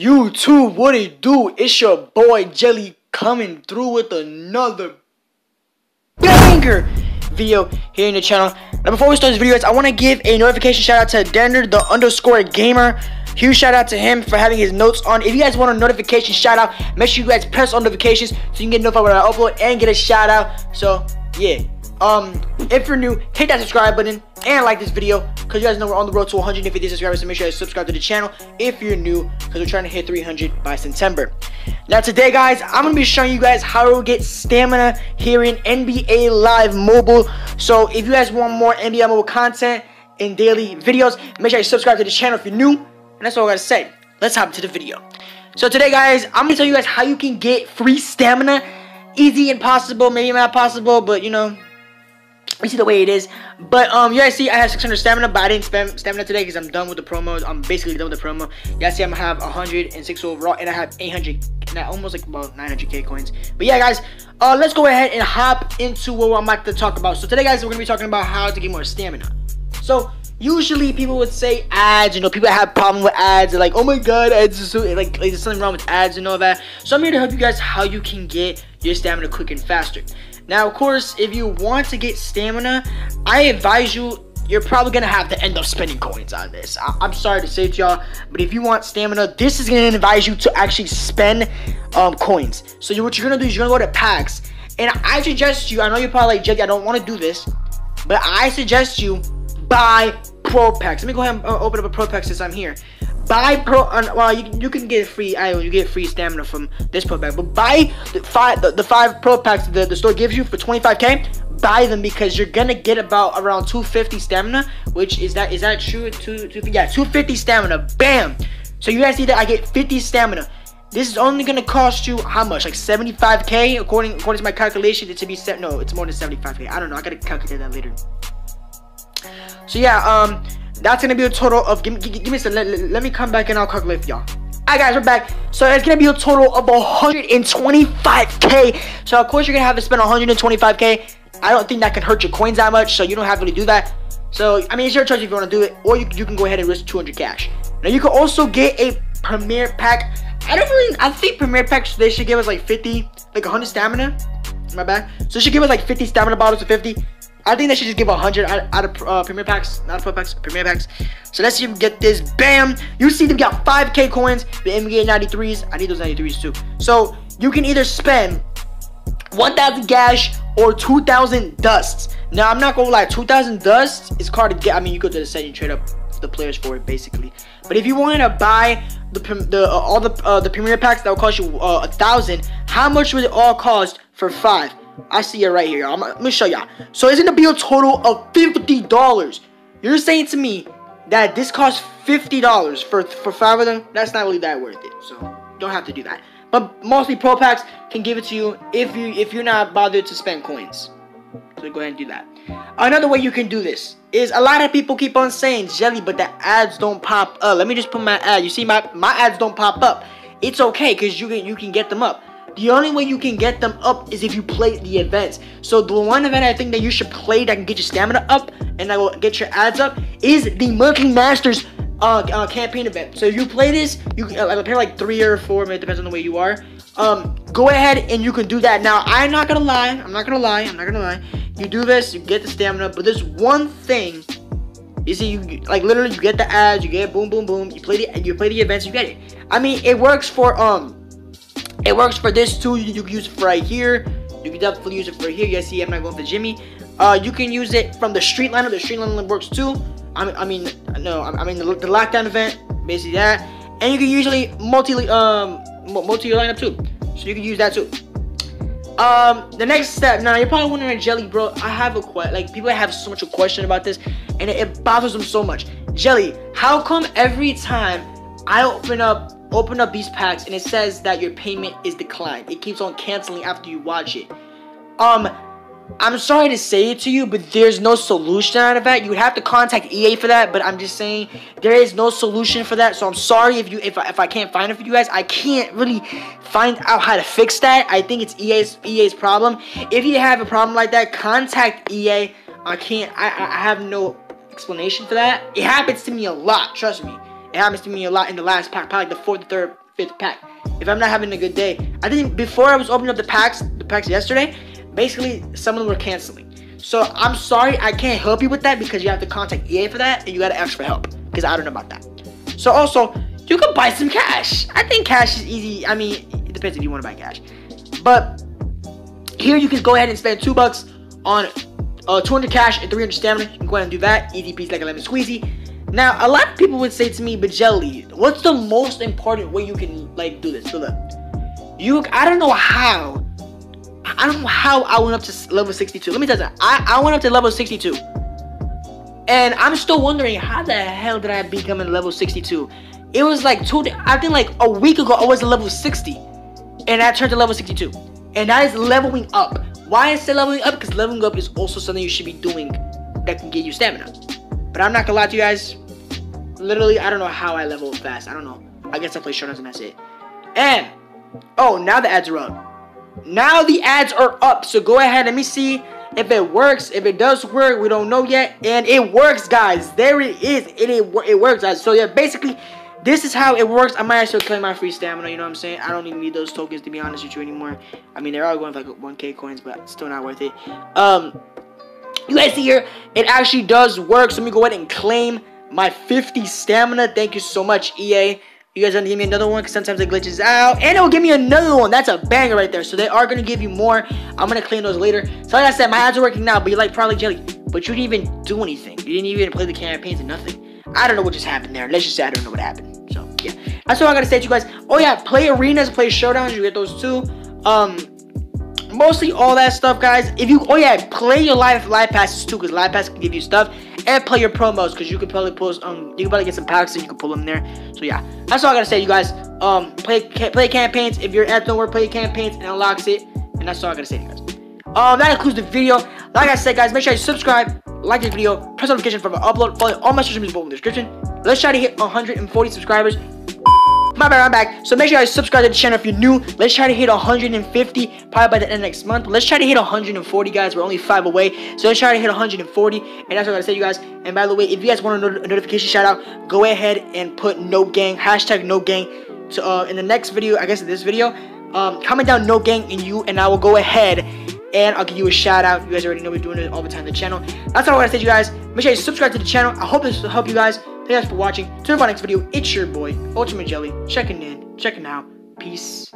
YouTube, what it do? It's your boy Jelly coming through with another banger video here in the channel. Now before we start this video, guys, I want to give a notification shout out to Dender the underscore gamer. Huge shout out to him for having his notes on. If you guys want a notification shout out, make sure you guys press on notifications so you can get notified when I upload and get a shout out. So yeah, um, if you're new, hit that subscribe button and like this video because you guys know we're on the road to 150 subscribers. So make sure you subscribe to the channel if you're new because we're trying to hit 300 by September. Now today, guys, I'm gonna be showing you guys how to get stamina here in NBA Live Mobile. So if you guys want more NBA Mobile content and daily videos, make sure you subscribe to the channel if you're new. And that's all I gotta say. Let's hop into the video. So today, guys, I'm gonna tell you guys how you can get free stamina. Easy and possible, maybe not possible, but you know, you see the way it is. But um, guys see I have 600 stamina, but I didn't spend stamina today because I'm done with the promos. I'm basically done with the promo. Guys see I'm gonna have 106 overall, and I have 800, not almost like about 900k coins. But yeah, guys, uh, let's go ahead and hop into what I'm about to talk about. So today, guys, we're gonna be talking about how to get more stamina. So usually people would say ads, you know, people have problem with ads, they're like, oh my god, ads is so, like, like there's something wrong with ads and all that. So I'm here to help you guys how you can get your stamina quick and faster. Now, of course, if you want to get stamina, I advise you you're probably gonna have to end up spending coins on this. I- am sorry to say to y'all, but if you want stamina, this is gonna advise you to actually spend um, coins. So you, what you're gonna do is you're gonna go to packs, and I suggest you. I know you're probably like, Jake, I don't want to do this, but I suggest you buy pro packs. Let me go ahead and uh, open up a pro pack since I'm here buy pro uh, well you, you can get free I you get free stamina from this pro pack but buy the five the, the five pro packs the, the store gives you for 25k buy them because you're gonna get about around 250 stamina which is that is that true? Two, two yeah 250 stamina bam! So you guys see that I get 50 stamina. This is only gonna cost you how much? Like 75k according according to my calculation it should be set no it's more than 75k I don't know I gotta calculate that later. So yeah um that's gonna be a total of give me give, give me some let, let, me come back and I'll calculate y'all. Alright guys, we're back. So it's gonna be a total of 125k. So of course you're gonna have to spend 125k. I don't think that can hurt your coins that much, so you don't have to do that. So I mean it's your choice if you want to do it, or you, you can go ahead and risk 200 cash. Now you can also get a premier pack. I don't really I think premier packs they should give us like 50, like 100 stamina. My bad. So they should give us like 50 stamina bottles to 50. I think they should just give 100 out, out of uh, premier packs, not pro packs, premier packs. So let's see if we get this. Bam! You see them got 5k coins, the NBA 93s. I need those 93s too. So you can either spend 1,000 cash or 2,000 dusts. Now I'm not gonna lie, 2,000 dusts is hard to get. I mean, you go to the set and trade up the players for it basically. But if you wanted to buy the the uh, all the uh, the premier packs that will cost you uh, a thousand, how much would it all cost for five? I see it right here. I'm, I'm gonna show y'all. So it's gonna be a total of $50. You're saying to me that this costs $50 for, for five of them? That's not really that worth it. So don't have to do that. But mostly pro packs can give it to you if you if you're not bothered to spend coins. So go ahead and do that. Another way you can do this is a lot of people keep on saying jelly, but the ads don't pop up. Let me just put my ad. You see my my ads don't pop up. It's okay because you can you can get them up. The only way you can get them up is if you play the events. So the one event I think that you should play that can get your stamina up and that will get your ads up is the Monthly Masters uh, uh, campaign event. So if you play this, you can uh, play like three or four, it depends on the way you are. Um, go ahead and you can do that. Now, I'm not gonna lie. I'm not gonna lie. I'm not gonna lie. You do this, you get the stamina, but there's one thing. You see, you like literally, you get the ads, you get boom, boom, boom. You play the, and you play the events, you get it. I mean, it works for um it works for this too. You, you can use it for right here. You can definitely use it for here. Guys see I'm not going for Jimmy. Uh, you can use it from the street lineup. The street lineup works too. I mean, I mean, no, I mean the, the lockdown event, basically that. And you can usually multi um multi lineup too. So you can use that too. Um, the next step. Now you're probably wondering, Jelly, bro. I have a question. Like people have so much a question about this, and it, it bothers them so much. Jelly, how come every time I open up open up these packs and it says that your payment is declined. It keeps on canceling after you watch it. Um, I'm sorry to say it to you, but there's no solution out of that. You would have to contact EA for that, but I'm just saying there is no solution for that. So I'm sorry if you if I, if I can't find it for you guys. I can't really find out how to fix that. I think it's EA's EA's problem. If you have a problem like that, contact EA. I can't. I I have no explanation for that. It happens to me a lot. Trust me. It happens to me a lot in the last pack, probably the fourth, third, fifth pack. If I'm not having a good day, I think before I was opening up the packs, the packs yesterday, basically some of them were canceling. So I'm sorry, I can't help you with that because you have to contact EA for that, and you gotta ask for help because I don't know about that. So also, you can buy some cash. I think cash is easy. I mean, it depends if you want to buy cash, but here you can go ahead and spend two bucks on uh, 200 cash and 300 stamina. You can go ahead and do that. Easy peasy like a lemon squeezy. Now, a lot of people would say to me, but Jelly, what's the most important way you can like do this? So look, you, I don't know how. I don't know how I went up to level 62. Let me tell you, I, I went up to level 62. And I'm still wondering how the hell did I become in level 62? It was like two, I think like a week ago I was at level 60. And I turned to level 62. And that is leveling up. Why is it leveling up? Because leveling up is also something you should be doing that can get you stamina. But I'm not gonna lie to you guys. Literally, I don't know how I level fast. I don't know. I guess I play showdowns and that's it. And oh, now the ads are up. Now the ads are up. So go ahead. Let me see if it works. If it does work, we don't know yet. And it works, guys. There it is. It it, it works, guys. So yeah, basically this is how it works. I might actually claim my free stamina, you know what I'm saying? I don't even need those tokens to be honest with you anymore. I mean, they're all going for like 1k coins, but still not worth it. Um, you guys see here, it actually does work. So let me go ahead and claim my 50 stamina. Thank you so much, EA. You guys gonna give me another one because sometimes it glitches out. And it will give me another one. That's a banger right there. So they are gonna give you more. I'm gonna claim those later. So like I said, my ads are working now, but you're like probably jelly. But you didn't even do anything. You didn't even play the campaigns and nothing. I don't know what just happened there. Let's just say I don't know what happened. So yeah, that's all I gotta say to you guys. Oh yeah, play arenas, play showdowns. You get those too. Um, mostly all that stuff, guys. If you, oh yeah, play your live live passes too, because live pass can give you stuff, and play your promos, because you can probably pull um, you can probably get some packs and you can pull them there. So yeah, that's all I gotta say, you guys. Um, play play campaigns. If you're at nowhere, play campaigns and unlocks it, and that's all I gotta say, you guys. Um, that includes the video. Like I said, guys, make sure you subscribe, like this video, press notification for my upload, follow all my social media in the description. Let's try to hit 140 subscribers. My bad, I'm back. So make sure you guys subscribe to the channel if you're new. Let's try to hit 150 probably by the end of next month. Let's try to hit 140, guys. We're only five away. So let's try to hit 140. And that's what I gotta say, you guys. And by the way, if you guys want a, not a notification shout out, go ahead and put no gang, hashtag no gang. So uh, in the next video, I guess in this video, um, comment down no gang and you, and I will go ahead and I'll give you a shout out. You guys already know we're doing it all the time on the channel. That's all I want to say to you guys. Make sure you subscribe to the channel. I hope this will help you guys. Thank you guys for watching. Till our next video, it's your boy, Ultimate Jelly, checking in, checking out. Peace